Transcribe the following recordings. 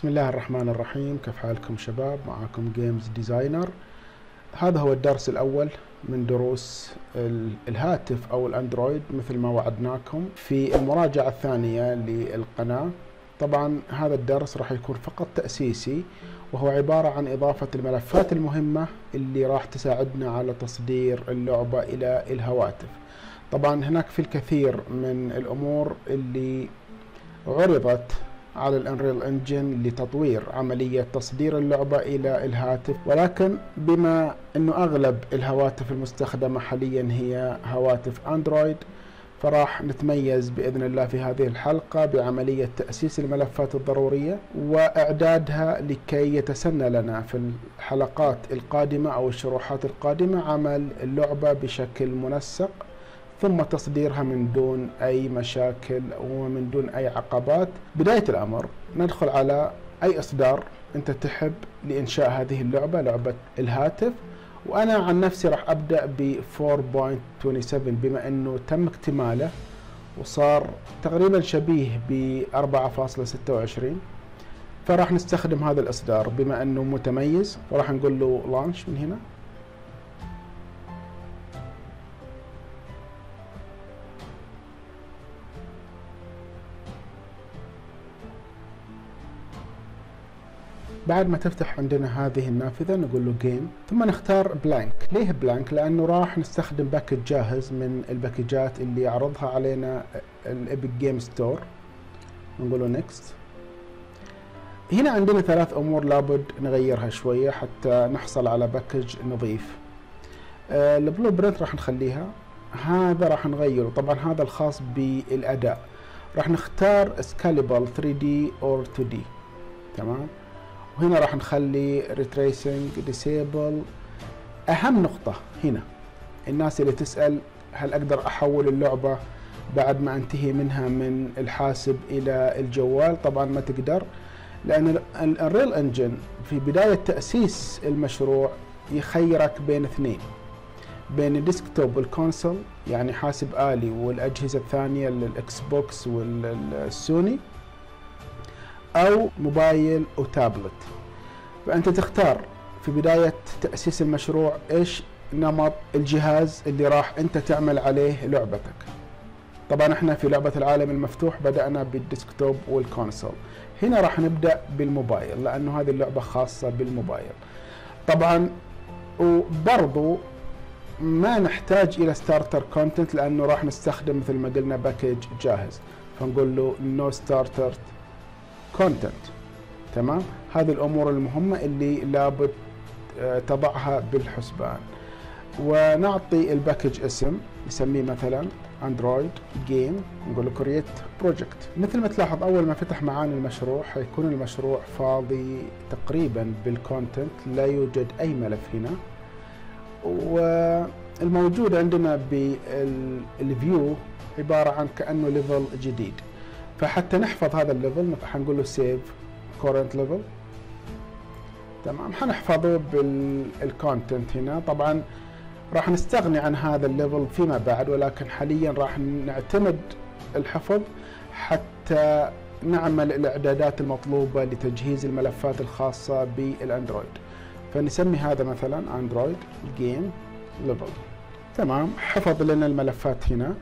بسم الله الرحمن الرحيم. كيف حالكم شباب؟ معكم Games Designer هذا هو الدرس الأول من دروس الهاتف أو الأندرويد مثل ما وعدناكم. في المراجعة الثانية للقناة طبعا هذا الدرس راح يكون فقط تأسيسي وهو عبارة عن إضافة الملفات المهمة اللي راح تساعدنا على تصدير اللعبة إلى الهواتف. طبعا هناك في الكثير من الأمور اللي عرضت على الأنريل انجن لتطوير عملية تصدير اللعبة إلى الهاتف. ولكن بما أنه أغلب الهواتف المستخدمة حاليا هي هواتف أندرويد فراح نتميز بإذن الله في هذه الحلقة بعملية تأسيس الملفات الضرورية وإعدادها لكي يتسنى لنا في الحلقات القادمة أو الشروحات القادمة عمل اللعبة بشكل منسق. ثم تصديرها من دون أي مشاكل ومن دون أي عقبات. بداية الأمر ندخل على أي إصدار أنت تحب لإنشاء هذه اللعبة لعبة الهاتف. وأنا عن نفسي راح أبدأ ب 4.27 بما أنه تم اكتماله وصار تقريبا شبيه ب 4.26 فراح نستخدم هذا الإصدار بما أنه متميز. وراح نقول له لانش من هنا. بعد ما تفتح عندنا هذه النافذة نقول له Game ثم نختار Blank ليه Blank لأنه راح نستخدم package جاهز من ال packages اللي يعرضها علينا Epic Games Store نقول له Next هنا عندنا ثلاث أمور لابد نغيرها شوية حتى نحصل على package نظيف. آه ال Blueprint راح نخليها. هذا راح نغيره. طبعا هذا الخاص بالأداء. راح نختار Scalable 3D or 2D تمام؟ وهنا راح نخلي Ray Tracing Disabled أهم نقطة هنا الناس اللي تسأل هل أقدر أحول اللعبة بعد ما أنتهي منها من الحاسب إلى الجوال؟ طبعا ما تقدر لأن Unreal Engine في بداية تأسيس المشروع يخيرك بين اثنين بين الديسكتوب والكونسول يعني حاسب آلي والأجهزة الثانية لل Xbox والسوني أو Mobile و Tablet فأنت تختار في بداية تأسيس المشروع إيش نمط الجهاز اللي راح أنت تعمل عليه لعبتك. طبعا إحنا في لعبة العالم المفتوح بدأنا بال Desktop وال Console. هنا راح نبدأ بالموبايل لأنه هذه اللعبة خاصة بالموبايل. طبعا وبرضو ما نحتاج إلى Starter Content لأنه راح نستخدم مثل ما قلنا package جاهز. فنقول له No Starter Content تمام؟ هذه الأمور المهمة اللي لابد تضعها بالحسبان. ونعطي ال package اسم نسميه مثلا Android Game نقول له Create Project مثل ما تلاحظ أول ما فتح معانا المشروع حيكون المشروع فاضي تقريبا بال Content لا يوجد أي ملف هنا. والموجود عندنا بال View عبارة عن كأنه level جديد. فحتى نحفظ هذا ال level حنقول له Save Current Level تمام حنحفظه بال Content هنا. طبعا راح نستغني عن هذا ال level فيما بعد ولكن حاليا راح نعتمد الحفظ حتى نعمل الإعدادات المطلوبة لتجهيز الملفات الخاصة بال Android. فنسمي هذا مثلا Android Game Level تمام حفظ لنا الملفات هنا.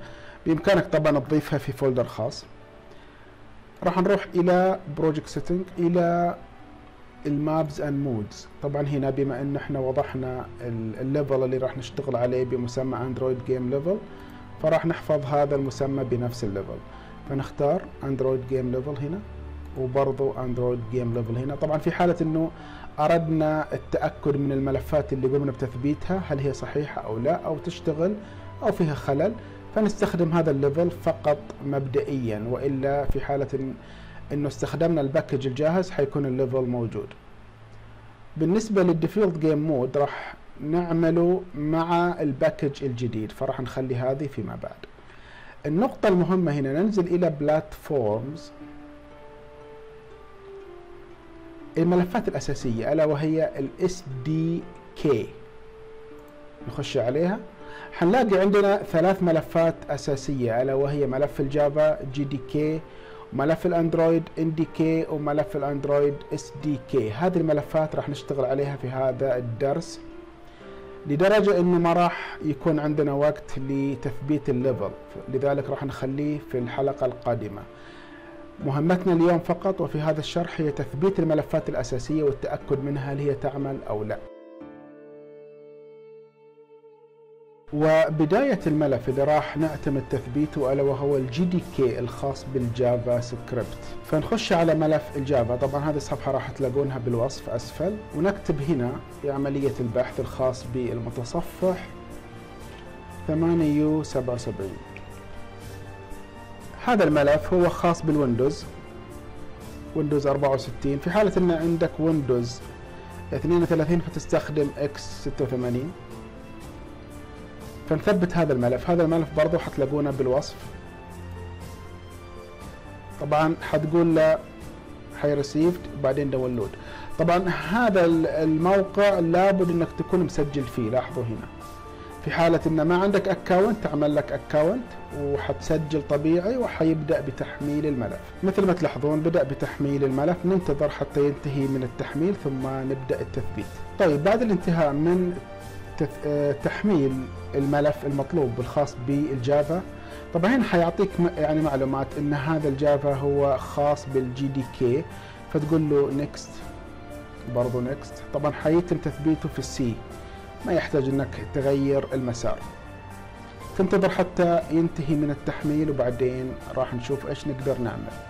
بإمكانك طبعا تضيفها في folder خاص. راح نروح إلى Project Settings إلى ال Maps and Modes طبعا هنا بما إن إحنا وضحنا ال level اللي راح نشتغل عليه بمسمى Android Game Level فراح نحفظ هذا المسمى بنفس ال level فنختار Android Game Level هنا وبرضو Android Game Level هنا. طبعا في حالة إنه أردنا التأكد من الملفات اللي قمنا بتثبيتها هل هي صحيحة أو لا أو تشتغل أو فيها خلل. فنستخدم هذا ال level فقط مبدئيا وإلا في حالة إنه استخدمنا ال package الجاهز حيكون ال level موجود. بالنسبة لل Default Game Mode راح نعمله مع ال package الجديد فراح نخلي هذه فيما بعد. النقطة المهمة هنا ننزل إلى Platforms الملفات الأساسية ألا وهي ال SDK نخش عليها. حنلاقي عندنا ثلاث ملفات أساسية ألا وهي ملف ال Java JDK ملف ال Android NDK وملف ال Android SDK. هذه الملفات راح نشتغل عليها في هذا الدرس لدرجة إنه ما راح يكون عندنا وقت لتثبيت ال level لذلك راح نخليه في الحلقة القادمة. مهمتنا اليوم فقط وفي هذا الشرح هي تثبيت الملفات الأساسية والتأكد منها هل هي تعمل أو لا. وبداية الملف اللي راح نعتمد تثبيته ألا وهو ال JDK الخاص بال JavaScript. فنخش على ملف ال Java. طبعا هذه الصفحة راح تلاقونها بالوصف أسفل. ونكتب هنا عملية البحث الخاص بالمتصفح 8U77 هذا الملف هو خاص بال Windows Windows 64 في حالة إن عندك Windows 32 فتستخدم x86 فنثبت هذا الملف. هذا الملف برضو حتلاقونه بالوصف. طبعا حتقول له I reviewed وبعدين Download طبعا هذا الموقع لابد إنك تكون مسجل فيه. لاحظوا هنا. في حالة إن ما عندك account تعمل لك account وحتسجل طبيعي وحيبدأ بتحميل الملف. مثل ما تلاحظون بدأ بتحميل الملف ننتظر حتى ينتهي من التحميل ثم نبدأ التثبيت. طيب بعد الانتهاء من تحميل الملف المطلوب الخاص بال Java. طبعا هنا حيعطيك يعني معلومات إن هذا ال Java هو خاص بال JDK فتقول له Next برضو Next طبعا حيتم تثبيته في ال C ما يحتاج إنك تغير المسار. تنتظر حتى ينتهي من التحميل وبعدين راح نشوف إيش نقدر نعمل.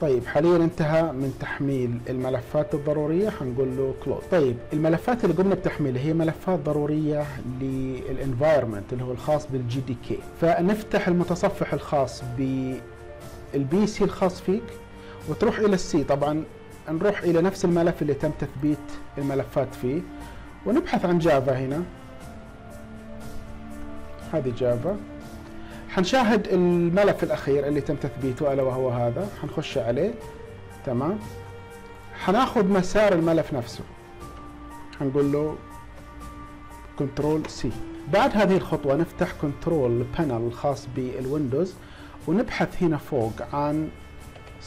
طيب حاليا انتهى من تحميل الملفات الضرورية. حنقول له Close طيب الملفات اللي قمنا بتحميلها هي ملفات ضرورية لل environment اللي هو الخاص بال JDK فنفتح المتصفح الخاص بال PC الخاص فيك وتروح إلى ال C. طبعا نروح إلى نفس الملف اللي تم تثبيت الملفات فيه. ونبحث عن Java هنا. هذه Java حنشاهد الملف الأخير اللي تم تثبيته ألا وهو هذا. حنخش عليه. تمام. حناخذ مسار الملف نفسه. حنقول له control C بعد هذه الخطوة نفتح control panel الخاص بال Windows ونبحث هنا فوق عن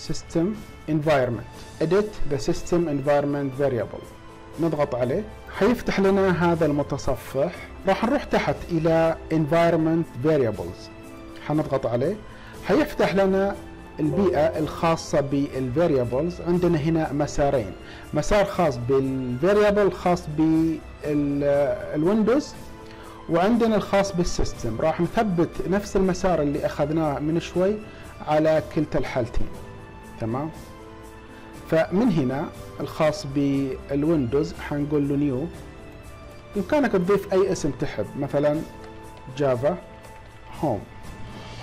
system environment. Edit the system environment variable. نضغط عليه. حيفتح لنا هذا المتصفح. راح نروح تحت إلى environment variables. حنضغط عليه. حيفتح لنا البيئة الخاصة بال variables عندنا هنا مسارين. مسار خاص بال variable خاص بال Windows وعندنا الخاص بال system راح نثبت نفس المسار اللي أخذناه من شوي على كلتا الحالتين تمام؟ فمن هنا الخاص بال Windows حنقول له new بامكانك تضيف أي اسم تحب. مثلا Java home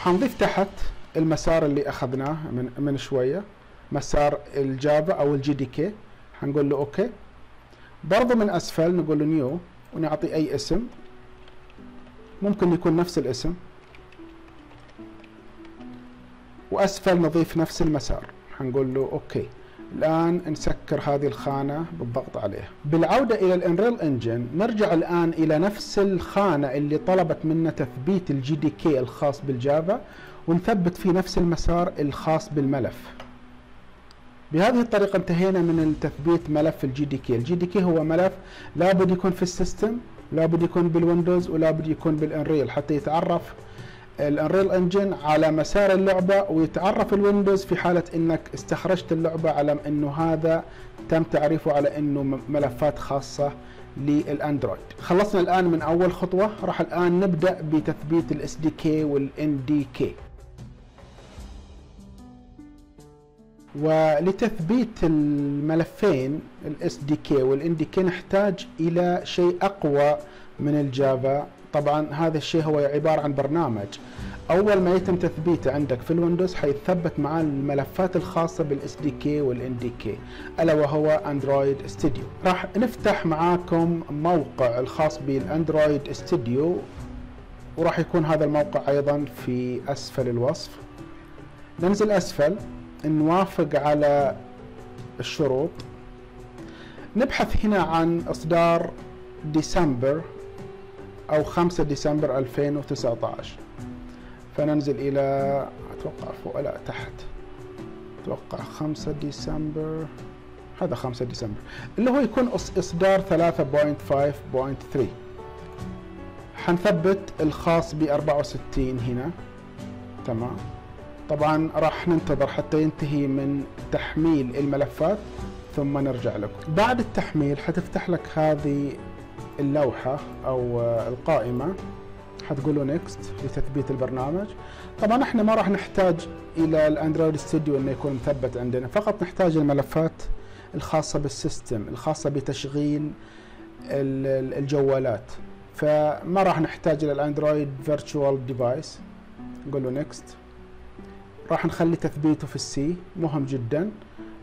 حنضيف تحت المسار اللي أخذناه من من شوية مسار ال Java أو ال JDK حنقول له okay. برضه من أسفل نقول له new ونعطي أي اسم. ممكن يكون نفس الاسم. وأسفل نضيف نفس المسار. حنقول له okay. الآن نسكر هذه الخانة بالضغط عليها. بالعودة إلى ال Unreal Engine نرجع الآن إلى نفس الخانة اللي طلبت منا تثبيت ال JDK الخاص بال Java ونثبت في نفس المسار الخاص بالملف. بهذه الطريقة انتهينا من تثبيت ملف ال JDK ال JDK هو ملف لابد يكون في ال system لابد يكون بال Windows ولابد يكون بال Unreal حتى يتعرف ال Unreal Engine على مسار اللعبة ويتعرف ال Windows في حالة إنك استخرجت اللعبة على إنه هذا تم تعريفه على إنه ملفات خاصة لل Android. خلصنا الآن من أول خطوة. راح الآن نبدأ بتثبيت ال SDK وال NDK ولتثبيت الملفين ال SDK وال NDK نحتاج إلى شيء أقوى من ال Java طبعا هذا الشيء هو عبارة عن برنامج. أول ما يتم تثبيته عندك في ال Windows حيثبت معاه الملفات الخاصة بال SDK وال NDK ألا وهو Android Studio. راح نفتح معاكم موقع الخاص بال Android Studio وراح يكون هذا الموقع أيضا في أسفل الوصف. ننزل أسفل نوافق على الشروط. نبحث هنا عن إصدار ديسمبر أو 5 ديسمبر 2019 فننزل إلى أتوقع فوق لا تحت. أتوقع 5 ديسمبر هذا 5 ديسمبر. اللي هو يكون إصدار 3.5.3 حنثبت الخاص ب 64 هنا. تمام. طبعا راح ننتظر حتى ينتهي من تحميل الملفات ثم نرجع لكم. بعد التحميل حتفتح لك هذه اللوحة أو القائمة. حتقولوا next لتثبيت البرنامج. طبعا إحنا ما راح نحتاج إلى ال Android Studio إنه يكون مثبت عندنا. فقط نحتاج الملفات الخاصة بال system الخاصة بتشغيل الجوالات. فما راح نحتاج إلى ال Android virtual device نقول له next راح نخلي تثبيته في ال C مهم جدا.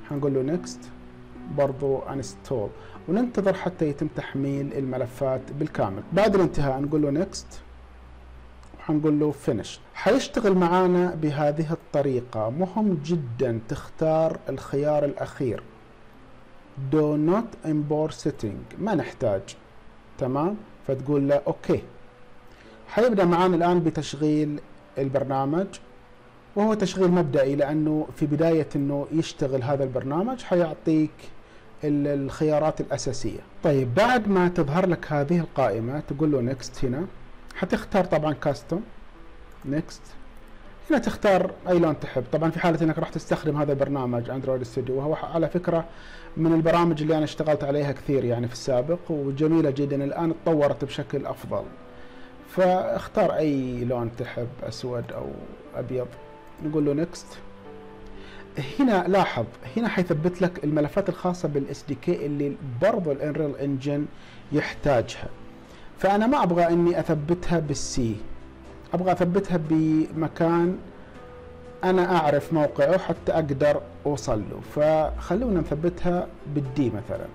حنقول له next برضو install وننتظر حتى يتم تحميل الملفات بالكامل. بعد الانتهاء نقول له next وحنقول له finish حيشتغل معانا بهذه الطريقة. مهم جدا تختار الخيار الأخير. Do not import setting ما نحتاج. تمام؟ فتقول له okay حيبدأ معانا الآن بتشغيل البرنامج وهو تشغيل مبدئي لأنه في بداية أنه يشتغل هذا البرنامج. حيعطيك الخيارات الأساسية. طيب بعد ما تظهر لك هذه القائمة تقول له next هنا. حتختار طبعا custom next هنا تختار أي لون تحب. طبعا في حالة إنك راح تستخدم هذا البرنامج Android Studio وهو على فكرة من البرامج اللي أنا اشتغلت عليها كثير يعني في السابق وجميلة جدا. الآن تطورت بشكل أفضل. فاختار أي لون تحب أسود أو أبيض. نقول له next هنا لاحظ هنا حيثبت لك الملفات الخاصة بال SDK اللي برضو ال Unreal Engine يحتاجها. فأنا ما أبغى إني أثبتها بال C أبغى أثبتها بمكان أنا أعرف موقعه حتى أقدر أوصل له. فخلونا نثبتها بال D مثلا.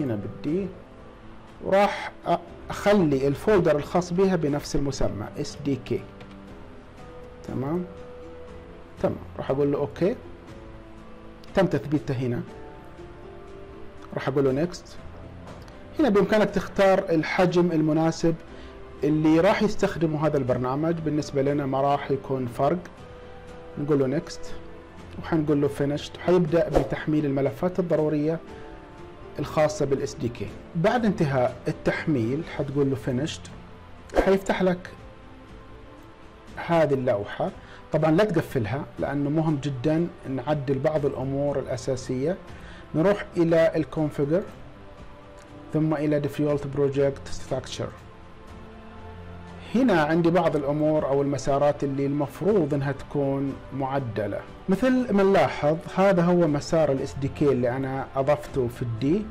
هنا بال D وراح أخلي ال folder الخاص بها بنفس المسمى كي تمام؟ تمام راح أقول له okay. تم تثبيته هنا. راح أقول له next هنا بإمكانك تختار الحجم المناسب اللي راح يستخدموا هذا البرنامج. بالنسبة لنا ما راح يكون فرق. نقول له next وحنقول له finished وحيبدأ بتحميل الملفات الضرورية الخاصة بال SDK بعد انتهاء التحميل حتقول له finished حيفتح لك هذه اللوحة. طبعا لا تقفلها لأنه مهم جدا نعدل بعض الأمور الأساسية. نروح إلى ال configure ثم إلى Default Project Structure. هنا عندي بعض الأمور أو المسارات اللي المفروض أنها تكون معدلة. مثل ما نلاحظ هذا هو مسار ال SDK اللي أنا أضفته في ال D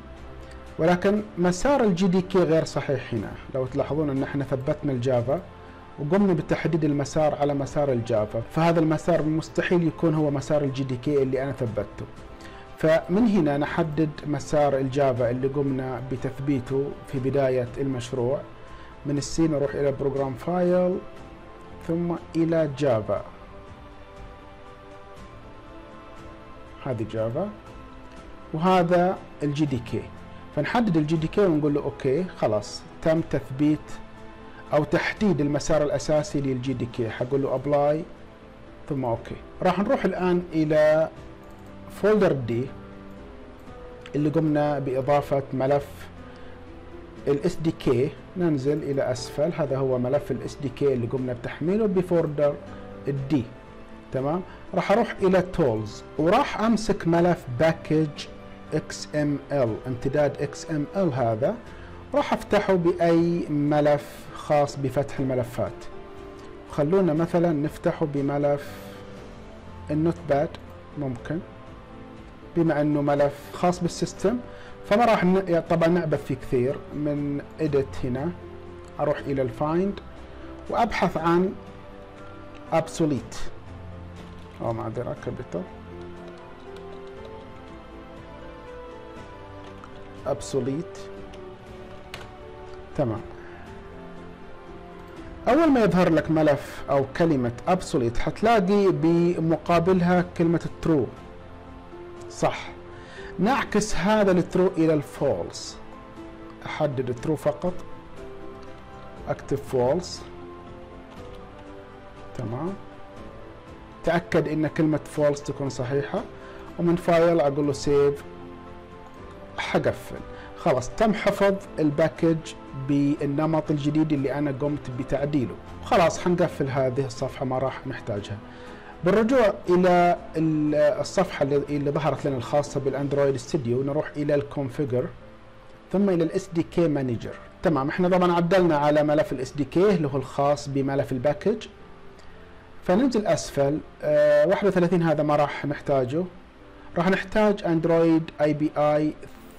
ولكن مسار ال JDK غير صحيح هنا. لو تلاحظون أن إحنا ثبتنا ال Java وقمنا بتحديد المسار على مسار ال Java. فهذا المسار مستحيل يكون هو مسار ال JDK اللي أنا ثبته. فمن هنا نحدد مسار ال Java اللي قمنا بتثبيته في بداية المشروع. من ال C نروح إلى Program Files ثم إلى Java. هذه Java. وهذا ال JDK فنحدد ال JDK ونقول له OK خلاص تم تثبيت أو تحديد المسار الأساسي لل JDK حقول له Apply ثم OK. راح نروح الآن إلى folder D اللي قمنا بإضافة ملف ال SDK ننزل إلى أسفل. هذا هو ملف ال SDK اللي قمنا بتحميله ب folder ال D تمام؟ راح أروح إلى tools وراح أمسك ملف package XML امتداد XML هذا. راح أفتحه بأي ملف خاص بفتح الملفات. خلونا مثلا نفتحه بملف ال Notepad ممكن. بما إنه ملف خاص بال system فما راح ن... طبعا نعبث فيه كثير. من edit هنا أروح إلى ال Find وأبحث عن obsolete أو معذرة capital obsolete تمام. أول ما يظهر لك ملف أو كلمة obsolete حتلاقي بمقابلها كلمة true. صح. نعكس هذا ال true إلى ال false أحدد ال true فقط. أكتب false تمام. تأكد إن كلمة false تكون صحيحة. ومن File أقول له Save حقفل. خلاص. تم حفظ ال package بالنمط الجديد اللي أنا قمت بتعديله. خلاص حنقفل هذه الصفحة ما راح نحتاجها. بالرجوع إلى الصفحة اللي ظهرت لنا الخاصة بال Android Studio نروح إلى ال Configure ثم إلى ال SDK Manager تمام إحنا طبعا عدلنا على ملف ال SDK اللي هو الخاص بملف ال package. فننزل أسفل. آه 31 هذا ما راح نحتاجه. راح نحتاج Android API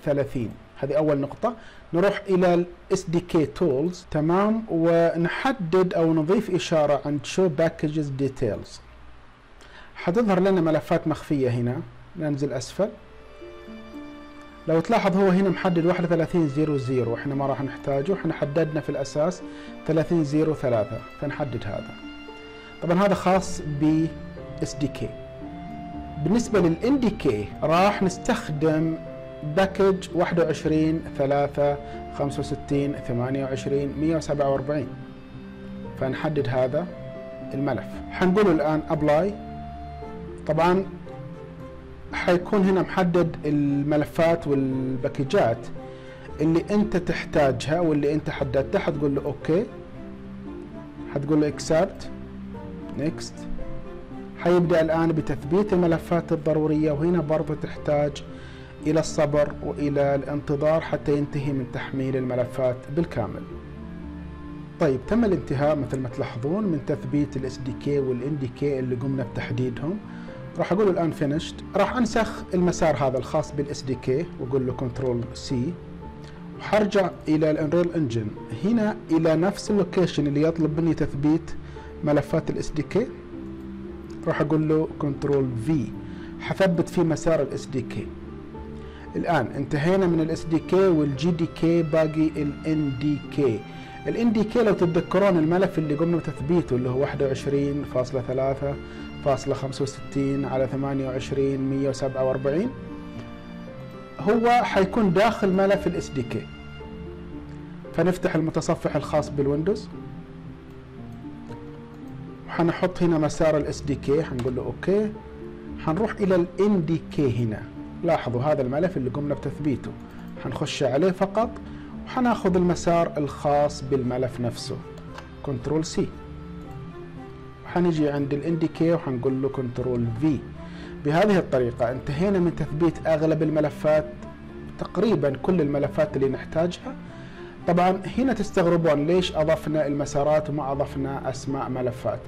30 هذه أول نقطة. نروح إلى ال SDK Tools تمام؟ ونحدد أو نضيف إشارة عند Show Package Details حتظهر لنا ملفات مخفية هنا. ننزل أسفل. لو تلاحظ هو هنا محدد 3100 وإحنا ما راح نحتاجه. إحنا حددنا في الأساس 3003 فنحدد هذا. طبعا هذا خاص ب SDK بالنسبة لل NDK راح نستخدم package 21 3 65 28 147 فنحدد هذا الملف. حنقول الآن Apply طبعا حيكون هنا محدد الملفات وال packageات اللي أنت تحتاجها واللي أنت حددتها. حتقول له OK. حتقول له Accept Next حيبدأ الآن بتثبيت الملفات الضرورية. وهنا برضه تحتاج إلى الصبر وإلى الانتظار حتى ينتهي من تحميل الملفات بالكامل. طيب تم الانتهاء مثل ما تلاحظون من تثبيت ال SDK وال NDK اللي قمنا بتحديدهم. راح أقول الآن Finish راح أنسخ المسار هذا الخاص بال SDK وأقول له Ctrl C وحرجع إلى ال Unreal Engine هنا إلى نفس ال location اللي يطلب مني تثبيت ملفات ال SDK راح أقول له Ctrl V حثبت في مسار ال SDK الآن انتهينا من ال SDK وال JDK باقي ال NDK ال NDK لو تتذكرون الملف اللي قمنا بتثبيته اللي هو 21.3 فاصلة خمسة وستين على ثمانية وعشرين مية وسبعة وأربعين. هو حيكون داخل ملف ال SDK فنفتح المتصفح الخاص بال Windows. وحنحط هنا مسار ال SDK حنقول له OK. حنروح إلى ال NDK هنا. لاحظوا هذا الملف اللي قمنا بتثبيته. حنخش عليه فقط وحناخذ المسار الخاص بالملف نفسه. Ctrl C. حنجي عند ال NDK وحنقول له Ctrl V بهذه الطريقة انتهينا من تثبيت أغلب الملفات تقريبا كل الملفات اللي نحتاجها. طبعا هنا تستغربون ليش أضفنا المسارات وما أضفنا أسماء ملفات.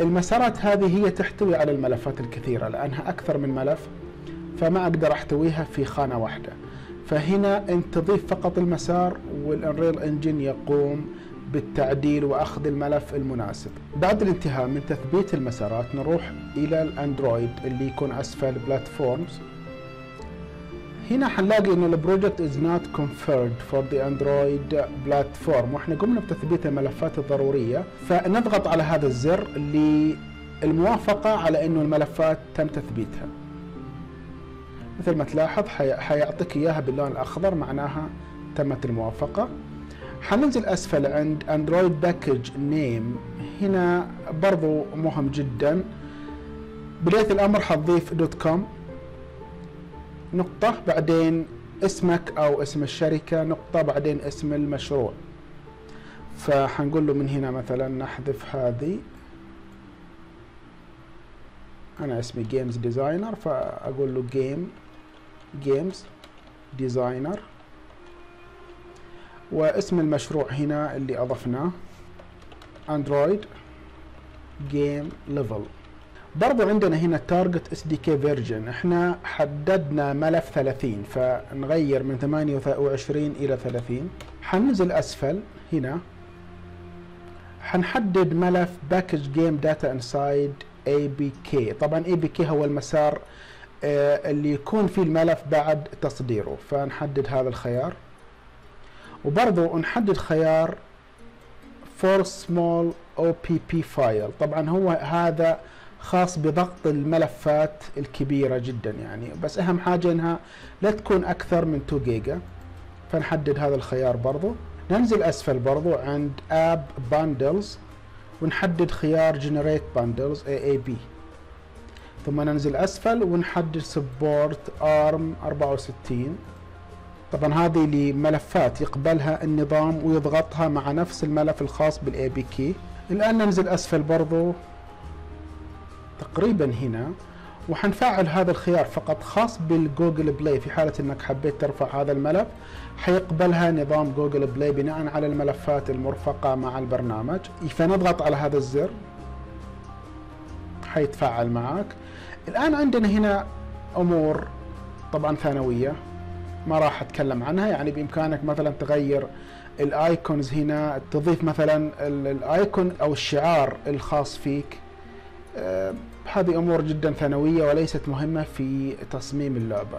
المسارات هذه هي تحتوي على الملفات الكثيرة لأنها أكثر من ملف. فما أقدر أحتويها في خانة واحدة فهنا أنت تضيف فقط المسار والأنريل إنجن يقوم بالتعديل وأخذ الملف المناسب. بعد الانتهاء من تثبيت المسارات نروح إلى ال Android اللي يكون أسفل Platforms. هنا حنلاقي إنه ال project is not configured for the Android platform وإحنا قمنا بتثبيت الملفات الضرورية فنضغط على هذا الزر للموافقة على إنه الملفات تم تثبيتها. مثل ما تلاحظ حيعطيك إياها باللون الأخضر معناها تمت الموافقة. حننزل أسفل عند Android package name هنا برضو مهم جدا. بداية الأمر حتضيف dot com. نقطة بعدين اسمك أو اسم الشركة. نقطة بعدين اسم المشروع. فحنقول له من هنا مثلا نحذف هذه. أنا اسمي جيمز ديزاينر فأقول له جيم جيمز ديزاينر واسم المشروع هنا اللي أضفناه. Android game level برضو عندنا هنا target SDK version إحنا حددنا ملف 30 فنغير من 28 إلى 30 حننزل أسفل هنا. حنحدد ملف package game data inside اي بي كي طبعا اي بي كي هو المسار اللي يكون فيه الملف بعد تصديره. فنحدد هذا الخيار. وبرضو نحدد خيار for small OBB file. طبعا هو هذا خاص بضغط الملفات الكبيرة جدا يعني. بس أهم حاجة إنها لا تكون أكثر من 2 جيجا فنحدد هذا الخيار برضو. ننزل أسفل برضو عند App Bundles. ونحدد خيار Generate Bundles AAB ثم ننزل أسفل ونحدد Support ARM 64 طبعا هذه لملفات يقبلها النظام ويضغطها مع نفس الملف الخاص بال APK الآن ننزل أسفل برضو تقريبا هنا. وحنفعل هذا الخيار فقط خاص بالجوجل بلاي. في حالة إنك حبيت ترفع هذا الملف حيقبلها نظام جوجل بلاي بناء على الملفات المرفقة مع البرنامج. فنضغط على هذا الزر. حيتفاعل معك. الآن عندنا هنا أمور طبعا ثانوية ما راح أتكلم عنها. يعني بإمكانك مثلا تغير الآيكونز هنا تضيف مثلا الآيكون أو الشعار الخاص فيك. أه هذه أمور جدا ثانوية وليست مهمة في تصميم اللعبة.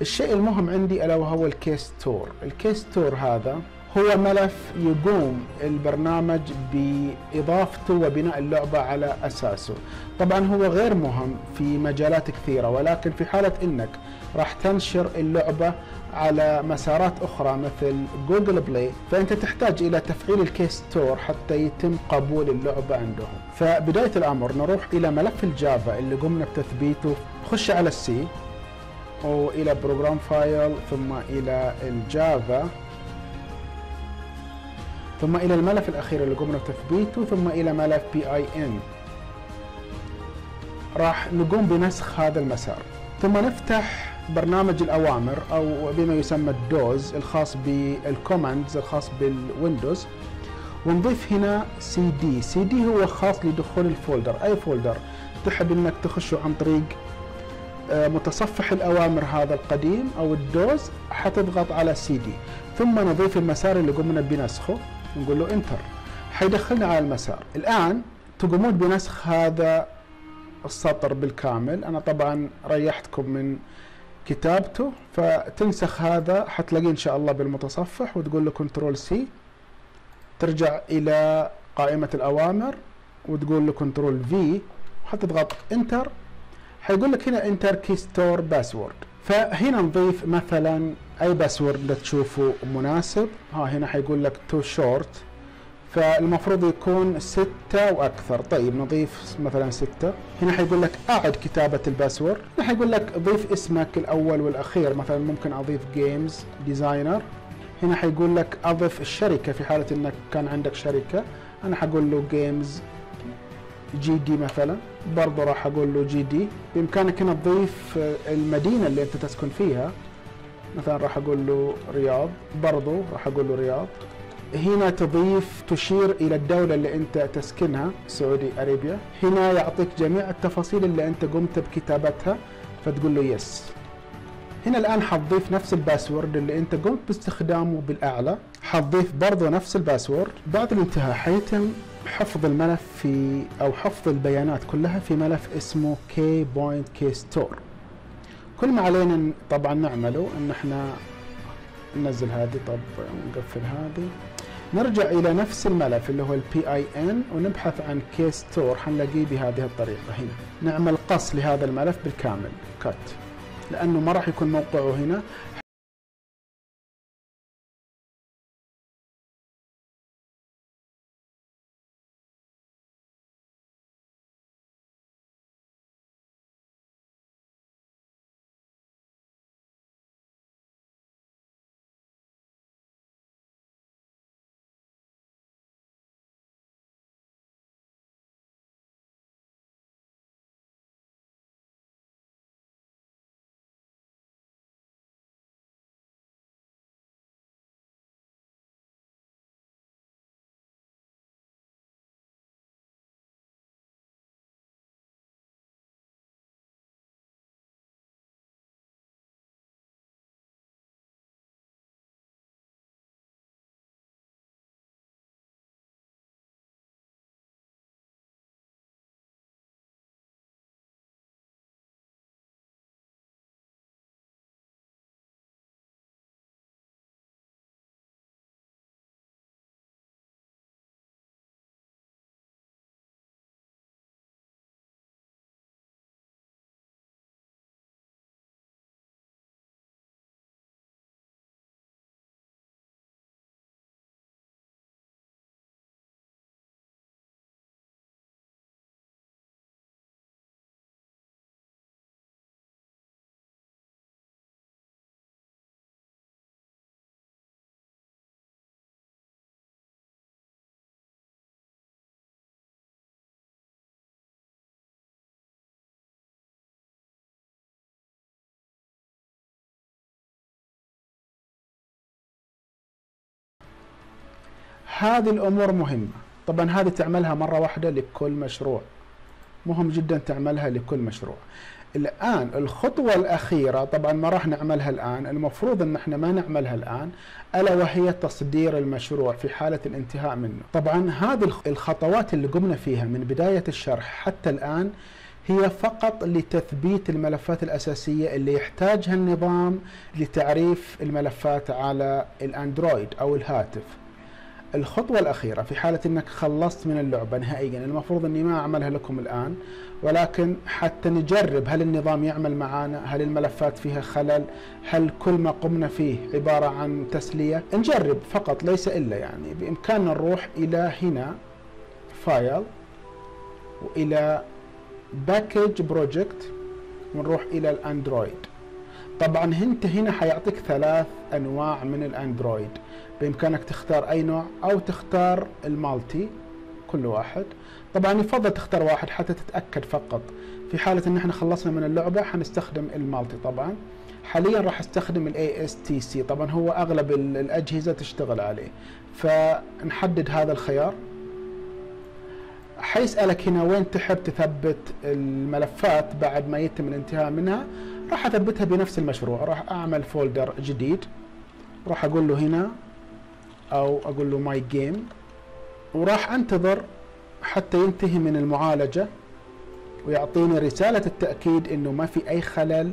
الشيء المهم عندي ألا وهو ال keystore. ال keystore هذا هو ملف يقوم البرنامج بإضافته وبناء اللعبة على أساسه. طبعا هو غير مهم في مجالات كثيرة ولكن في حالة أنك راح تنشر اللعبة على مسارات أخرى مثل جوجل بلاي فأنت تحتاج إلى تفعيل ال keystore حتى يتم قبول اللعبة عندهم. فبداية الأمر نروح إلى ملف الجافا اللي قمنا بتثبيته. نخش على ال C وإلى program file ثم إلى الجافا. ثم إلى الملف الأخير اللي قمنا بتثبيته ثم إلى ملف bin راح نقوم بنسخ هذا المسار. ثم نفتح برنامج الأوامر أو بما يسمى ال DOS الخاص بال commands الخاص بالويندوز. ونضيف هنا cd cd هو خاص لدخول ال folder. أي folder؟ تحب أنك تخشه عن طريق آه، متصفح الأوامر هذا القديم أو ال DOS حتضغط على سي دي ثم نضيف المسار اللي قمنا بنسخه. نقول له enter. حيدخلنا على المسار. الآن تقومون بنسخ هذا السطر بالكامل. أنا طبعا ريحتكم من كتابته فتنسخ هذا حتلاقيه إن شاء الله بالمتصفح وتقول له control C. ترجع إلى قائمة الأوامر وتقول له control V وحتضغط enter. حيقول لك هنا enter keystore password. فهنا نضيف مثلا أي password تشوفه مناسب. ها هنا حيقول لك too short فالمفروض يكون ستة وأكثر. طيب نضيف مثلا ستة. هنا حيقول لك أعد كتابة ال password هنا حيقول لك ضيف اسمك الأول والأخير. مثلا ممكن أضيف جيمز ديزاينر هنا حيقول لك اضف الشركة في حالة إنك كان عندك شركة. أنا حقول له جيمز GD مثلا. برضه راح أقول له GD. بإمكانك هنا تضيف المدينة اللي أنت تسكن فيها. مثلا راح أقول له رياض. برضه راح أقول له رياض. هنا تضيف تشير إلى الدولة اللي أنت تسكنها Saudi Arabia هنا يعطيك جميع التفاصيل اللي أنت قمت بكتابتها فتقول له yes هنا الآن حتضيف نفس ال password اللي أنت قمت باستخدامه بالأعلى. حتضيف برضه نفس ال password. بعد الانتهاء حيتم حفظ الملف في أو حفظ البيانات كلها في ملف اسمه k.kstore كل ما علينا طبعا نعمله إن إحنا ننزل هذه. طب نقفل هذه. نرجع إلى نفس الملف اللي هو ال BIN ونبحث عن keystore حنلاقيه بهذه الطريقة هنا. نعمل قص لهذا الملف بالكامل. كات لأنه ما راح يكون موقعه هنا. هذه الأمور مهمة. طبعا هذه تعملها مرة واحدة لكل مشروع. مهم جدا تعملها لكل مشروع. الآن الخطوة الأخيرة طبعا ما راح نعملها الآن المفروض إن إحنا ما نعملها الآن ألا وهي تصدير المشروع في حالة الانتهاء منه. طبعا هذه الخطوات اللي قمنا فيها من بداية الشرح حتى الآن هي فقط لتثبيت الملفات الأساسية اللي يحتاجها النظام لتعريف الملفات على الأندرويد أو الهاتف. الخطوة الأخيرة في حالة أنك خلصت من اللعبة نهائيا المفروض أني ما أعملها لكم الآن ولكن حتى نجرب. هل النظام يعمل معنا هل الملفات فيها خلل؟ هل كل ما قمنا فيه عبارة عن تسلية؟ نجرب فقط ليس إلا يعني. بإمكاننا نروح إلى هنا file وإلى package project ونروح إلى الأندرويد. طبعا انت هنا حيعطيك ثلاث أنواع من الأندرويد. بإمكانك تختار أي نوع أو تختار ال multi كل واحد. طبعا يفضل تختار واحد حتى تتأكد فقط. في حالة إن إحنا خلصنا من اللعبة حنستخدم ال multi طبعا. حاليا راح أستخدم ال ASTC طبعا هو أغلب الأجهزة تشتغل عليه. فنحدد هذا الخيار. حيسألك هنا وين تحب تثبت الملفات بعد ما يتم الانتهاء منها. راح أثبتها بنفس المشروع. راح أعمل folder جديد. راح أقول له هنا أو أقول له My Game وراح أنتظر حتى ينتهي من المعالجة ويعطيني رسالة التأكيد إنه ما في أي خلل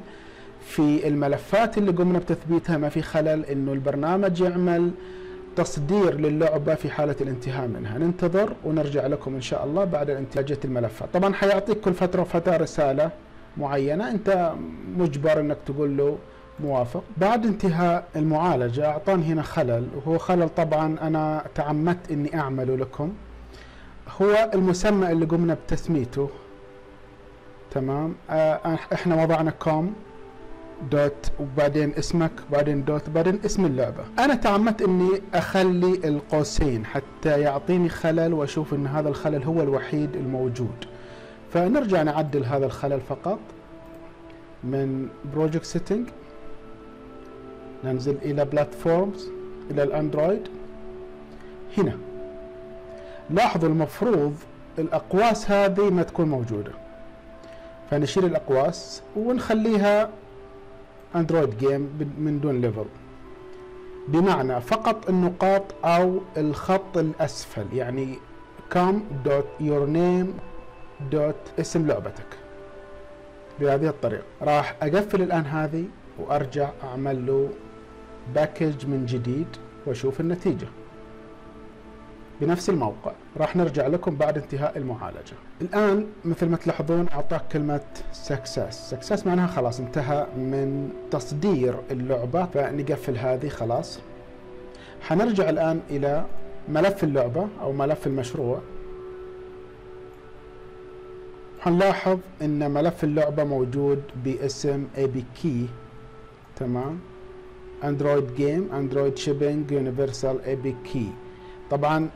في الملفات اللي قمنا بتثبيتها ما في خلل إنه البرنامج يعمل تصدير للعبة في حالة الانتهاء منها. ننتظر ونرجع لكم إن شاء الله بعد انتاجة الملفات. طبعا حيعطيك كل فترة وفترة رسالة معينة. أنت مجبر إنك تقول له موافق. بعد انتهاء المعالجة اعطاني هنا خلل. وهو خلل طبعا أنا تعمدت إني أعمله لكم. هو المسمى اللي قمنا بتسميته تمام؟ آه إحنا وضعنا كوم dot وبعدين اسمك وبعدين dot وبعدين اسم اللعبة. أنا تعمدت إني أخلي القوسين حتى يعطيني خلل وأشوف إن هذا الخلل هو الوحيد الموجود. فنرجع نعدل هذا الخلل فقط من Project Setting ننزل إلى Platforms إلى الأندرويد. هنا. لاحظوا المفروض الأقواس هذه ما تكون موجودة. فنشيل الأقواس ونخليها Android Game من دون level بمعنى فقط النقاط أو الخط الأسفل يعني com dot your name dot اسم لعبتك. بهذه الطريقة. راح أقفل الآن هذه وأرجع أعمل له package من جديد وأشوف النتيجة. بنفس الموقع راح نرجع لكم بعد انتهاء المعالجة. الآن مثل ما تلاحظون أعطاك كلمة success success معناها خلاص انتهى من تصدير اللعبة فنقفل هذه خلاص. حنرجع الآن إلى ملف اللعبة أو ملف المشروع. حنلاحظ إن ملف اللعبة موجود باسم APK تمام؟ Android Game Android shipping universal APK طبعا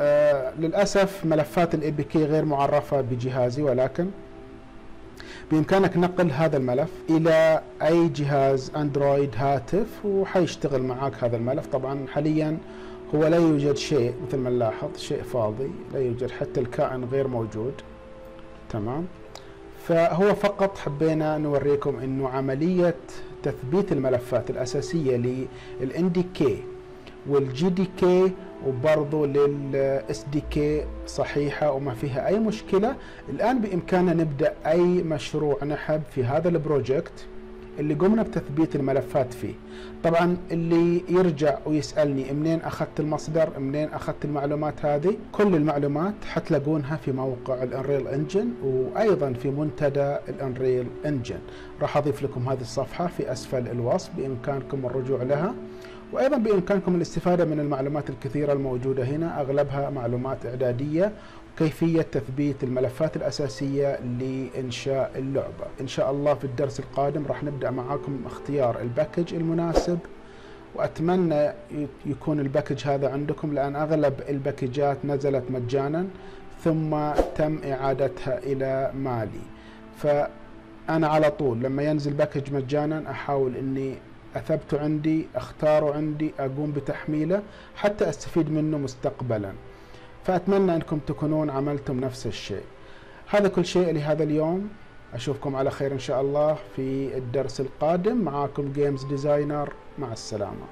آه للأسف ملفات ال APK غير معرفة بجهازي ولكن بإمكانك نقل هذا الملف إلى أي جهاز اندرويد هاتف وحيشتغل معك هذا الملف. طبعا حاليا هو لا يوجد شيء مثل ما نلاحظ شيء فاضي لا يوجد حتى الكائن غير موجود. تمام؟ فهو فقط حبينا نوريكم إنه عملية تثبيت الملفات الأساسية لل كي وال JDK وبرضه لل SDK صحيحة وما فيها أي مشكلة. الآن بإمكاننا نبدأ أي مشروع نحب في هذا ال project. اللي قمنا بتثبيت الملفات فيه. طبعا اللي يرجع ويسألني منين أخذت المصدر منين أخذت المعلومات هذه كل المعلومات حتلاقونها في موقع ال Unreal Engine وأيضا في منتدى ال Unreal Engine. راح أضيف لكم هذه الصفحة في أسفل الوصف بإمكانكم الرجوع لها. وأيضا بإمكانكم الاستفادة من المعلومات الكثيرة الموجودة هنا. أغلبها معلومات إعدادية كيفية تثبيت الملفات الأساسية لإنشاء اللعبة. إن شاء الله في الدرس القادم راح نبدأ معاكم اختيار ال package المناسب وأتمنى يكون ال package هذا عندكم لأن أغلب ال package ات نزلت مجانا ثم تم إعادتها إلى مالي. فأنا على طول لما ينزل package مجانا أحاول أني أثبته عندي أختاره عندي أقوم بتحميله حتى أستفيد منه مستقبلا. فأتمنى أنكم تكونون عملتم نفس الشيء. هذا كل شيء لهذا اليوم. أشوفكم على خير إن شاء الله في الدرس القادم. معاكم Games Designer مع السلامة.